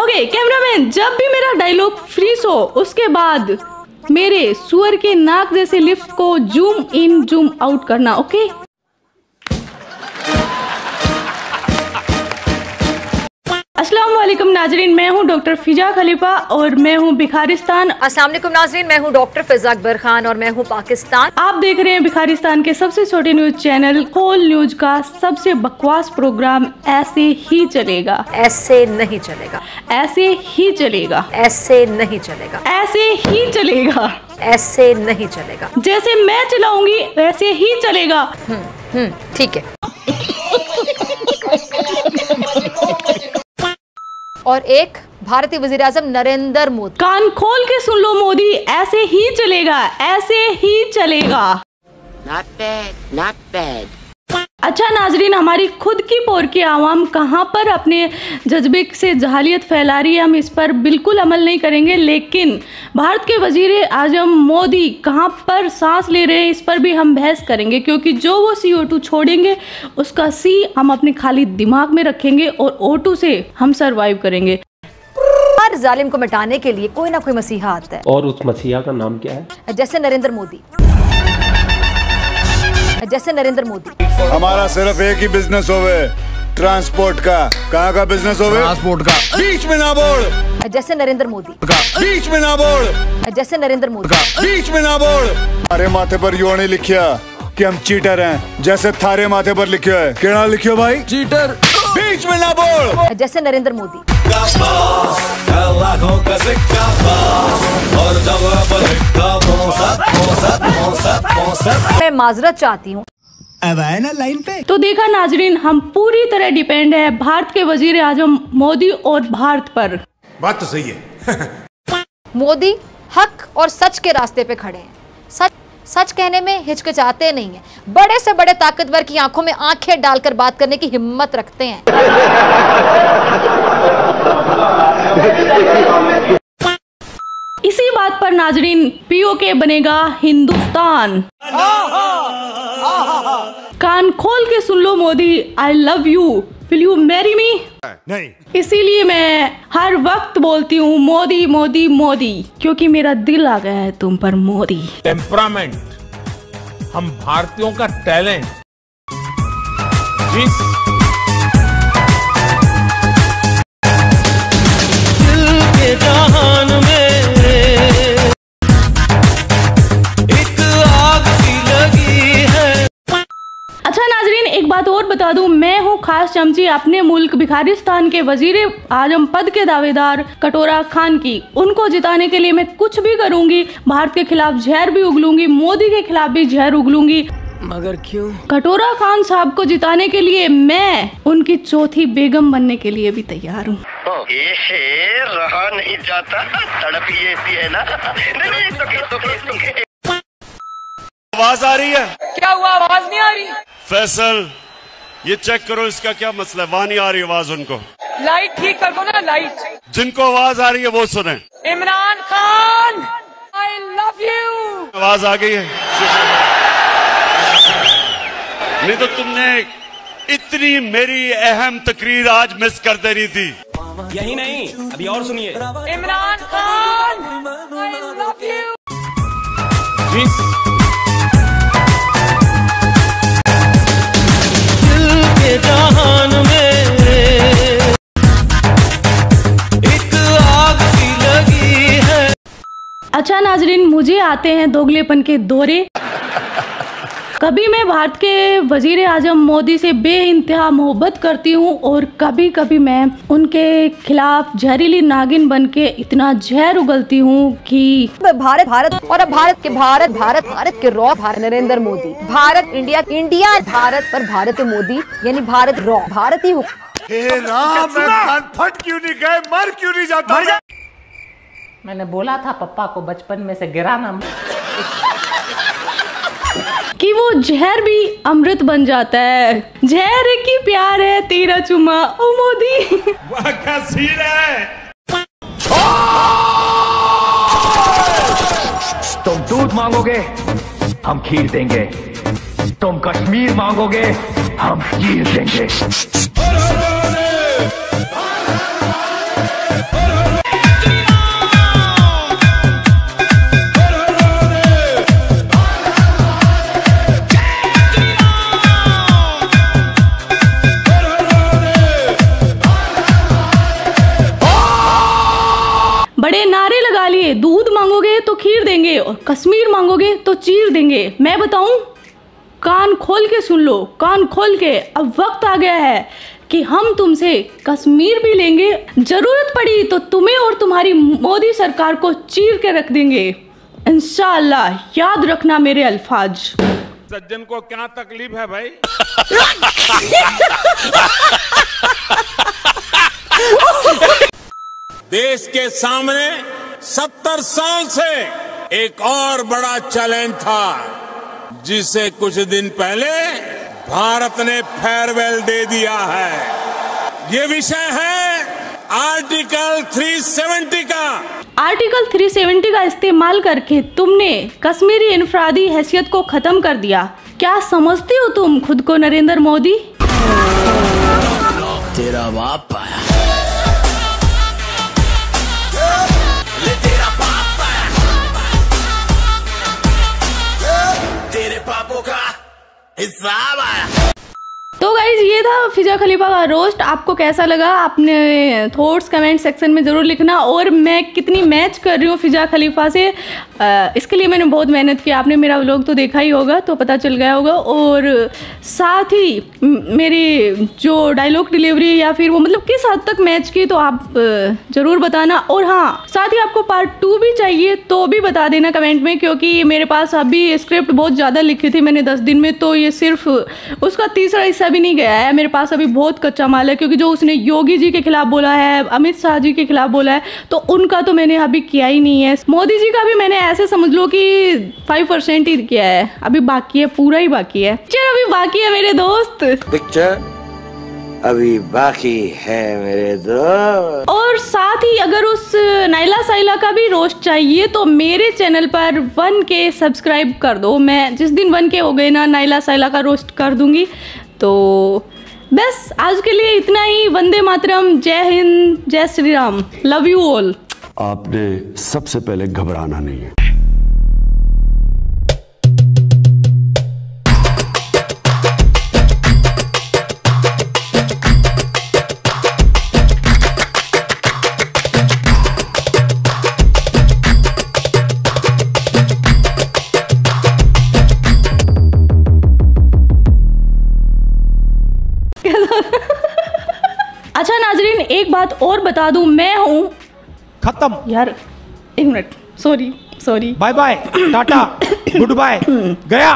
Okay cameraman जब भी मेरा डायलॉग फ्रीज हो, उसके बाद मेरे सुअर के नाक जैसे लिफ्ट को जूम इन जूम आउट करना ओके अस्सलाम वालेकुम नाजरीन मैं हूँ डॉक्टर फिजा खलीफा और मैं हूँ भिखारिस्तान अस्सलाम वालेकुम नाजरीन मैं हूँ डॉक्टर फिजा अकबर खान और मैं हूँ पाकिस्तान। आप देख रहे हैं भिखारिस्तान के सबसे छोटे न्यूज़ चैनल होल न्यूज़ का सबसे बकवास प्रोग्राम ऐसे ही चलेगा। ऐसे नहीं चलेगा। ऐसे ही चलेगा। ऐसे नहीं चलेगा। ऐसे ही चलेगा। ऐसे नहीं चलेगा। जैसे मैं चलाऊँगी वैसे ही चलेगा। हम्म ठीक है। और एक भारतीय वज़ीर आज़म नरेंद्र मोदी कान खोल के सुन लो मोदी ऐसे ही चलेगा ऐसे ही चलेगा Not bad, not bad. अच्छा नाजरीन हमारी खुद की पोर की आवाम कहाँ पर अपने जज्बे से जहालियत फैला रही है हम इस पर बिल्कुल अमल नहीं करेंगे लेकिन भारत के वज़ीर आज़म मोदी कहाँ पर सांस ले रहे हैं इस पर भी हम बहस करेंगे क्योंकि जो वो सी ओ टू छोड़ेंगे उसका सी हम अपने खाली दिमाग में रखेंगे और ओ टू से हम सरवाइव करेंगे। हर जालिम को मिटाने के लिए कोई ना कोई मसीहा आता है। और उस मसीहा का नाम क्या है? जैसे नरेंद्र मोदी। जैसे नरेंद्र मोदी। हमारा सिर्फ़ एक ही बिज़नेस होवे। ट्रांसपोर्ट का। कहाँ का बिज़नेस होवे? ट्रांसपोर्ट का। बीच में ना बोल। जैसे नरेंद्र मोदी। का। बीच में ना बोल। जैसे नरेंद्र मोदी। का। बीच में ना बोल। हमारे माथे पर यो नहीं लिखिया कि हम चीटर हैं। जैसे थारे माथे पर लिखियो है। केड़ा लिखियो भाई? चीटर बीच में ना बोल। जैसे नरेंद्र मोदी। मैं माजरत चाहती हूँ तो देखा नाजरीन हम पूरी तरह डिपेंड है भारत के वज़ीर आज़म मोदी और भारत पर। बात तो सही है। मोदी हक और सच के रास्ते पे खड़े हैं। सच सच कहने में हिचकिचाते नहीं है। बड़े से बड़े ताकतवर की आँखों में आँखें डालकर बात करने की हिम्मत रखते हैं। पर नाजरीन पीओके बनेगा हिंदुस्तान। कान खोल के सुन लो Modi I love you will you marry me नहीं। इसीलिए मैं हर वक्त बोलती हूँ मोदी मोदी मोदी क्योंकि मेरा दिल आ गया है तुम पर मोदी। टेम्परामेंट हम भारतीयों का टैलेंट जिस अच्छा बात और बता दूँ मैं हूँ खास चमची अपने मुल्क भिखारिस्तान के वज़ीर आज़म पद के दावेदार कटोरा खान की। उनको जिताने के लिए मैं कुछ भी करूँगी भारत के खिलाफ जहर भी उगलूँगी मोदी के खिलाफ भी जहर उगलूँगी। मगर क्यों? कटोरा खान साहब को जिताने के लिए मैं उनकी चौथी बेगम बनने के लिए भी तैयार हूँ। रहा नहीं जाता। तड़प ऐसी है ना? नहीं नहीं आवाज़ आ रही है। क्या हुआ? आवाज़ नहीं आ रही? फैसल ये चेक करो इसका क्या मसला है। वहाँ नहीं आ रही आवाज़ उनको। लाइट ठीक कर दो ना लाइट जिनको आवाज़ आ रही है वो सुने। Imran Khan I love you आवाज़ आ गई है। नहीं तो तुमने इतनी मेरी अहम तकरीर आज मिस कर दे रही थी। यही नहीं अभी और सुनिए। Imran Khan I love you अच्छा नाजरीन मुझे आते हैं दोगलेपन के दौरे। कभी मैं भारत के वज़ीर आज़म मोदी से बे इंतहा मोहब्बत करती हूँ और कभी कभी मैं उनके खिलाफ जहरीली नागिन बन के इतना जहर उगलती हूँ कि भारत भारत और अब भारत के भारत भारत भारत के रॉ भारत। नरेंद्र मोदी भारत इंडिया इंडिया भारत पर भारत मोदी यानी भारत रॉ भारत ही हे राम मैं कान फट क्यों नहीं गए मर क्यों नहीं जाता? मैंने बोला था पप्पा को बचपन में से गिराना कि वो जहर भी अमृत बन जाता है। जहर की प्यार है तेरा चुमा ओ मोदी। है। तुम दूध मांगोगे हम खीर देंगे। तुम कश्मीर मांगोगे हम खीर देंगे। देंगे और कश्मीर मांगोगे तो चीर देंगे। मैं बताऊँ कान खोल के सुन लो कान खोल के। अब वक्त आ गया है कि हम तुमसे कश्मीर भी लेंगे। ज़रूरत पड़ी तो तुम्हें और तुम्हारी मोदी सरकार को चीर के रख देंगे। इंशाल्लाह याद रखना मेरे अल्फाज। सज्जन को क्या तकलीफ़ है भाई? देश के सामने सत्तर साल से एक और बड़ा चैलेंज था जिसे कुछ दिन पहले भारत ने फेयरवेल दे दिया है। ये विषय है आर्टिकल 370 का। आर्टिकल 370 का इस्तेमाल करके तुमने कश्मीरी इनफरादी हैसियत को खत्म कर दिया। क्या समझते हो तुम खुद को नरेंद्र मोदी? तेरा बाप आया। हिसाब आया तो गाइज़ ये था फिजा खलीफा का रोस्ट आपको कैसा लगा? आपने थॉट्स कमेंट सेक्शन में ज़रूर लिखना. और मैं कितनी मैच कर रही हूँ फिजा खलीफा से? आ, इसके लिए मैंने बहुत मेहनत की. आपने मेरा व्लॉग तो देखा ही होगा तो पता चल गया होगा. और साथ ही मेरी जो डायलॉग डिलीवरी या फिर वो मतलब किस हद तक मैच की तो आप ज़रूर बताना. और हाँ साथ ही आपको पार्ट टू भी चाहिए तो भी बता देना कमेंट में क्योंकि मेरे पास अभी स्क्रिप्ट बहुत ज़्यादा लिखी थी मैंने दस दिन में तो ये सिर्फ़ उसका तीसरा हिस्सा भी नहीं गया है। मेरे पास अभी बहुत कच्चा माल है क्योंकि जो उसने योगी जी के खिलाफ बोला है अमित शाह जी के खिलाफ बोला है तो उनका तो मैंने अभी किया ही नहीं है। मोदी जी का भी मैंने ऐसे समझ लो कि फाइव परसेंट ही किया है। अभी बाकी है पूरा ही बाकी है। चल अभी बाकी है मेरे दोस्त। पिक्चर अभी बाकी है मेरे दोस्त। और साथ ही अगर उस नाइला साइला का भी रोस्ट चाहिए तो मेरे चैनल पर वन के सब्सक्राइब कर दो। मैं जिस दिन वन के हो गए ना नाइला साइला का रोस्ट कर दूँगी। तो बस, आज के लिए इतना ही। वंदे मातरम। जय हिंद, जय Shri Ram. Love you all आपने सबसे पहले घबराना नहीं है। अच्छा नाजरीन एक बात और बता दूँ मैं हूँ खत्म। यार एक minute. Sorry sorry bye bye tata goodbye गया